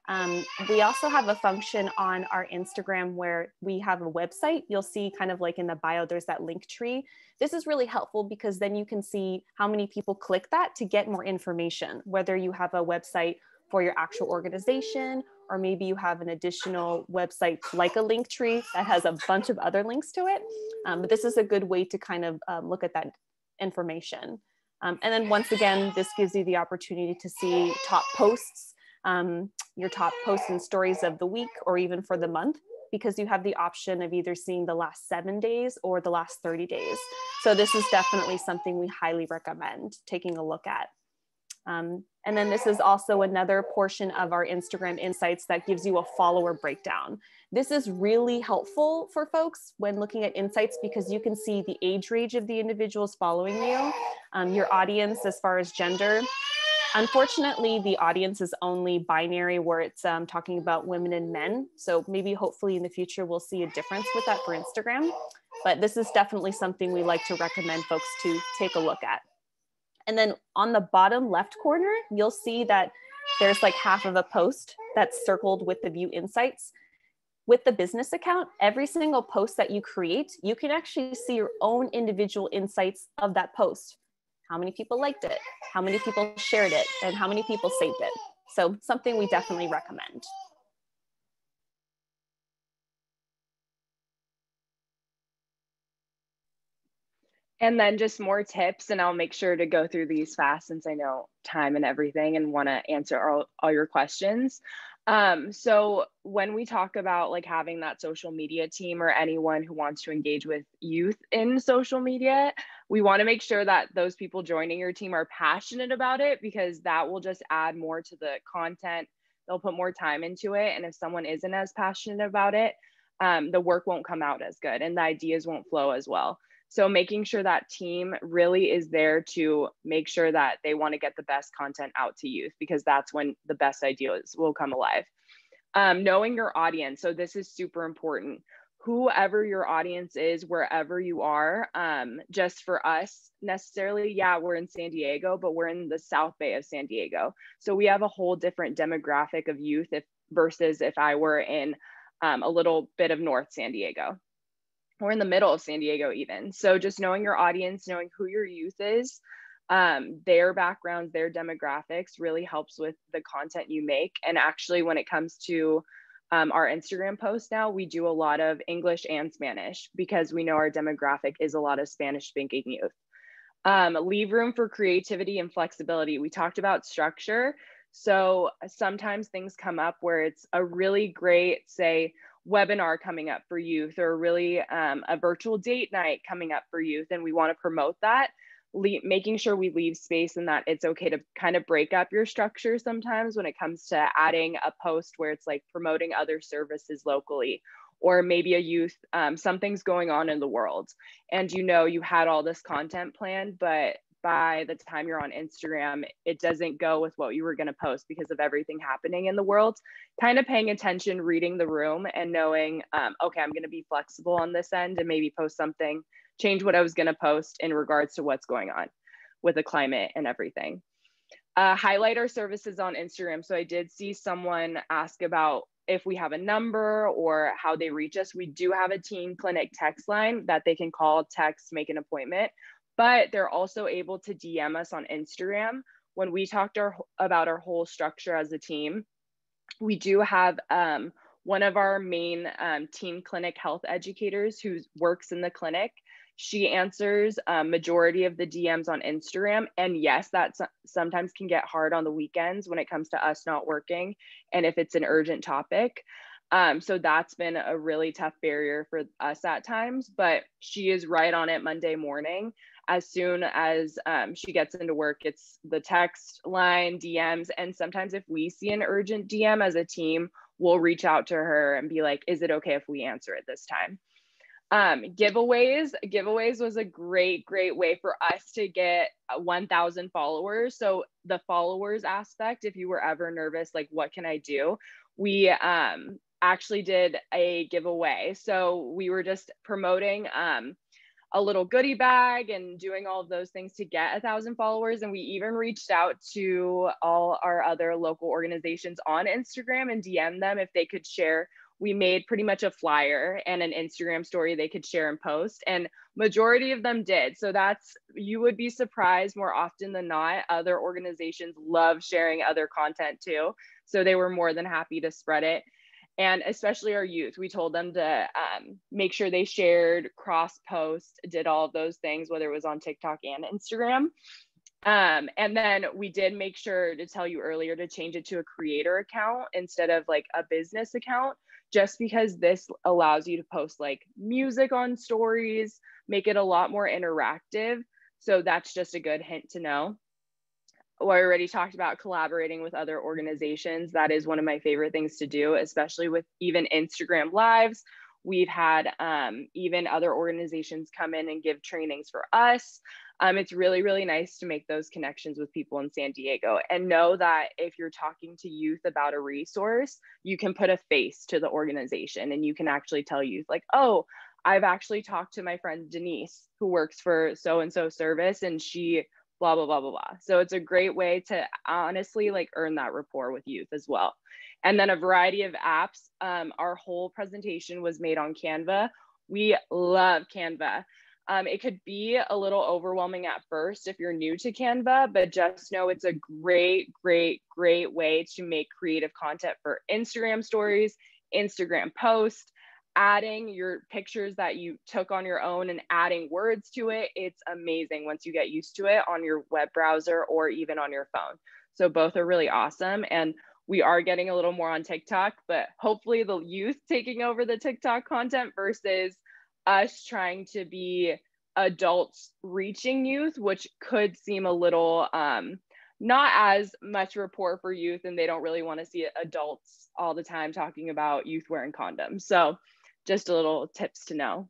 Um, we also have a function on our Instagram where we have a website. You'll see kind of like in the bio, there's that link tree. This is really helpful because then you can see how many people click that to get more information, whether you have a website for your actual organization or maybe you have an additional website like a link tree that has a bunch of other links to it. Um, but this is a good way to kind of um, look at that information. Um, and then once again, this gives you the opportunity to see top posts, um, your top posts and stories of the week or even for the month because you have the option of either seeing the last seven days or the last 30 days. So this is definitely something we highly recommend taking a look at. Um, and then this is also another portion of our Instagram insights that gives you a follower breakdown. This is really helpful for folks when looking at insights because you can see the age range of the individuals following you, um, your audience as far as gender. Unfortunately, the audience is only binary where it's um, talking about women and men. So maybe hopefully in the future we'll see a difference with that for Instagram. But this is definitely something we like to recommend folks to take a look at. And then on the bottom left corner, you'll see that there's like half of a post that's circled with the view insights. With the business account, every single post that you create, you can actually see your own individual insights of that post. How many people liked it? How many people shared it? And how many people saved it? So something we definitely recommend. And then just more tips, and I'll make sure to go through these fast since I know time and everything and want to answer all, all your questions. Um, so when we talk about like having that social media team or anyone who wants to engage with youth in social media, we want to make sure that those people joining your team are passionate about it because that will just add more to the content. They'll put more time into it. And if someone isn't as passionate about it, um, the work won't come out as good and the ideas won't flow as well. So making sure that team really is there to make sure that they want to get the best content out to youth because that's when the best ideas will come alive. Um, knowing your audience. So this is super important. Whoever your audience is, wherever you are, um, just for us necessarily, yeah, we're in San Diego, but we're in the South Bay of San Diego. So we have a whole different demographic of youth if versus if I were in um, a little bit of North San Diego or in the middle of San Diego, even. So just knowing your audience, knowing who your youth is, um, their backgrounds, their demographics really helps with the content you make. And actually, when it comes to um, our Instagram posts now, we do a lot of English and Spanish because we know our demographic is a lot of Spanish speaking youth. Um, leave room for creativity and flexibility. We talked about structure. So sometimes things come up where it's a really great, say, webinar coming up for youth or really um, a virtual date night coming up for youth and we want to promote that Le- making sure we leave space and that it's okay to kind of break up your structure sometimes when it comes to adding a post where it's like promoting other services locally or maybe a youth um, something's going on in the world. And you know you had all this content planned but by the time you're on Instagram, it doesn't go with what you were going to post because of everything happening in the world. Kind of paying attention, reading the room, and knowing, um, okay, I'm going to be flexible on this end and maybe post something, change what I was going to post in regards to what's going on with the climate and everything. Uh, highlight our services on Instagram. So I did see someone ask about if we have a number or how they reach us. We do have a teen clinic text line that they can call, text, make an appointment but they're also able to DM us on Instagram. When we talked our, about our whole structure as a team, we do have um, one of our main um, teen clinic health educators who works in the clinic. She answers a majority of the DMs on Instagram. And yes, that sometimes can get hard on the weekends when it comes to us not working and if it's an urgent topic. Um, so that's been a really tough barrier for us at times, but she is right on it Monday morning as soon as um, she gets into work, it's the text line, DMs. And sometimes if we see an urgent DM as a team, we'll reach out to her and be like, is it okay if we answer it this time? Um, giveaways, giveaways was a great, great way for us to get 1,000 followers. So the followers aspect, if you were ever nervous, like what can I do? We um, actually did a giveaway. So we were just promoting um, a little goodie bag and doing all of those things to get a thousand followers. And we even reached out to all our other local organizations on Instagram and DM them if they could share. We made pretty much a flyer and an Instagram story they could share and post, and majority of them did. So that's you would be surprised more often than not. Other organizations love sharing other content too, so they were more than happy to spread it and especially our youth we told them to um, make sure they shared cross post did all of those things whether it was on tiktok and instagram. Um, and then we did make sure to tell you earlier to change it to a creator account instead of like a business account just because this allows you to post like music on stories make it a lot more interactive. So that's just a good hint to know I already talked about collaborating with other organizations. That is one of my favorite things to do, especially with even Instagram lives. We've had um, even other organizations come in and give trainings for us. Um, it's really, really nice to make those connections with people in San Diego and know that if you're talking to youth about a resource, you can put a face to the organization and you can actually tell youth, like, oh, I've actually talked to my friend Denise, who works for so and so service, and she blah blah blah blah blah. So it's a great way to honestly like earn that rapport with youth as well. And then a variety of apps um, our whole presentation was made on canva. We love canva. Um, it could be a little overwhelming at first if you're new to canva but just know it's a great great great way to make creative content for instagram stories instagram posts adding your pictures that you took on your own and adding words to it, it's amazing once you get used to it on your web browser or even on your phone. So both are really awesome. And we are getting a little more on TikTok, but hopefully the youth taking over the TikTok content versus us trying to be adults reaching youth, which could seem a little um, not as much rapport for youth, and they don't really want to see adults all the time talking about youth wearing condoms. So, just a little tips to know.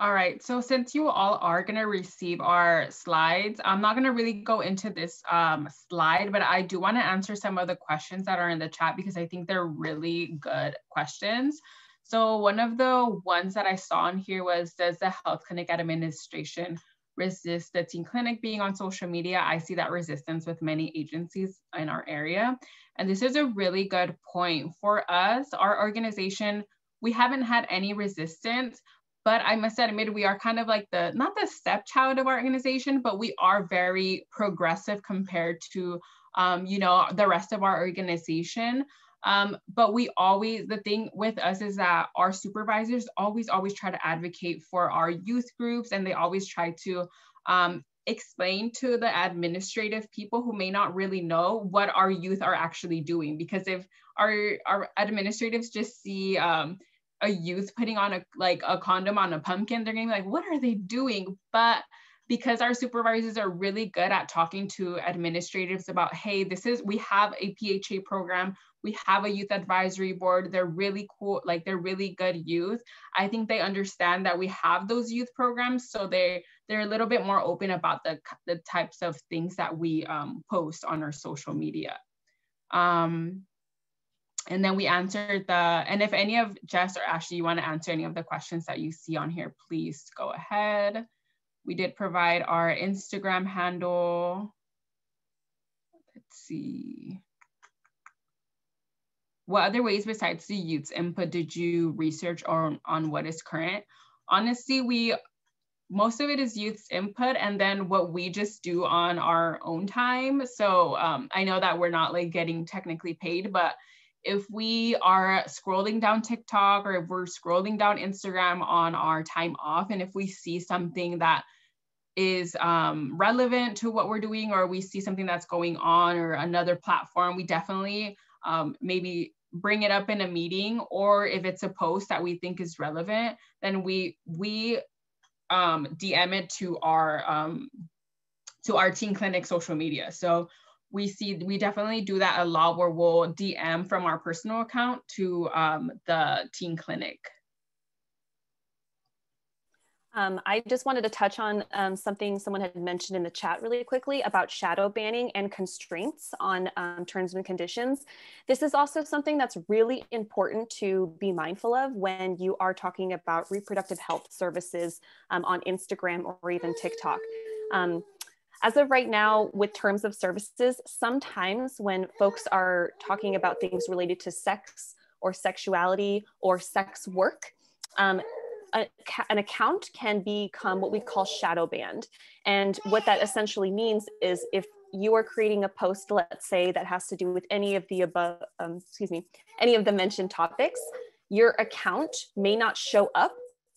All right, so since you all are gonna receive our slides, I'm not gonna really go into this um, slide, but I do wanna answer some of the questions that are in the chat because I think they're really good questions. So one of the ones that I saw in here was, does the Health Clinic Administration resist the teen clinic being on social media? I see that resistance with many agencies in our area. And this is a really good point. For us, our organization, we haven't had any resistance, but I must admit we are kind of like the not the stepchild of our organization, but we are very progressive compared to um, you know the rest of our organization. Um, but we always the thing with us is that our supervisors always always try to advocate for our youth groups, and they always try to um, explain to the administrative people who may not really know what our youth are actually doing because if our our administratives just see um, a youth putting on a like a condom on a pumpkin, they're gonna be like, what are they doing? But because our supervisors are really good at talking to administrators about, hey, this is we have a PHA program, we have a youth advisory board. They're really cool, like they're really good youth. I think they understand that we have those youth programs, so they they're a little bit more open about the the types of things that we um, post on our social media. Um, and then we answered the, and if any of Jess or Ashley, you wanna answer any of the questions that you see on here, please go ahead. We did provide our Instagram handle. Let's see. What other ways besides the youth's input did you research on, on what is current? Honestly, we most of it is youth's input and then what we just do on our own time. So um, I know that we're not like getting technically paid, but if we are scrolling down TikTok or if we're scrolling down Instagram on our time off, and if we see something that is um, relevant to what we're doing, or we see something that's going on or another platform, we definitely um, maybe bring it up in a meeting. Or if it's a post that we think is relevant, then we we um, DM it to our um, to our teen clinic social media. So we see we definitely do that a lot where we'll DM from our personal account to um, the teen clinic. Um, I just wanted to touch on um, something someone had mentioned in the chat really quickly about shadow banning and constraints on um, terms and conditions. This is also something that's really important to be mindful of when you are talking about reproductive health services um, on Instagram or even TikTok. Um, as of right now, with terms of services, sometimes when folks are talking about things related to sex or sexuality or sex work, um, an account can become what we call shadow banned. And what that essentially means is if you are creating a post, let's say that has to do with any of the above, um, excuse me, any of the mentioned topics, your account may not show up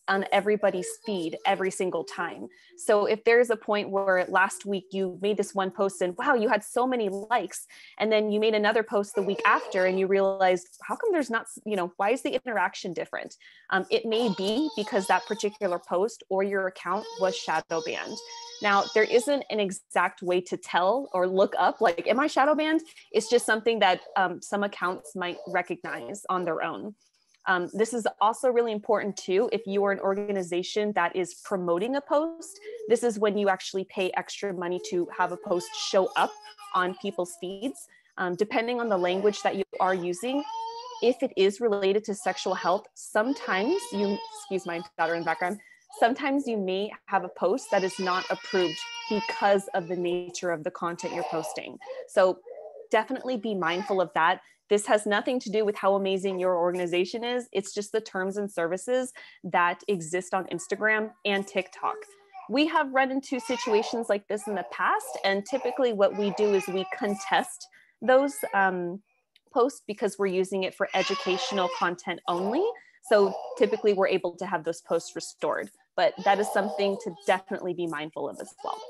on everybody's feed every single time. So if there's a point where last week you made this one post and wow, you had so many likes, and then you made another post the week after and you realized, how come there's not, you know, why is the interaction different? Um, it may be because that particular post or your account was shadow banned. Now, there isn't an exact way to tell or look up, like, am I shadow banned? It's just something that um, some accounts might recognize on their own. Um, this is also really important too. If you are an organization that is promoting a post, this is when you actually pay extra money to have a post show up on people's feeds. Um, depending on the language that you are using, if it is related to sexual health, sometimes you, excuse my daughter in the background, sometimes you may have a post that is not approved because of the nature of the content you're posting. So definitely be mindful of that. This has nothing to do with how amazing your organization is. It's just the terms and services that exist on Instagram and TikTok. We have run into situations like this in the past, and typically what we do is we contest those um, post because we're using it for educational content only. So typically we're able to have those posts restored, but that is something to definitely be mindful of as well.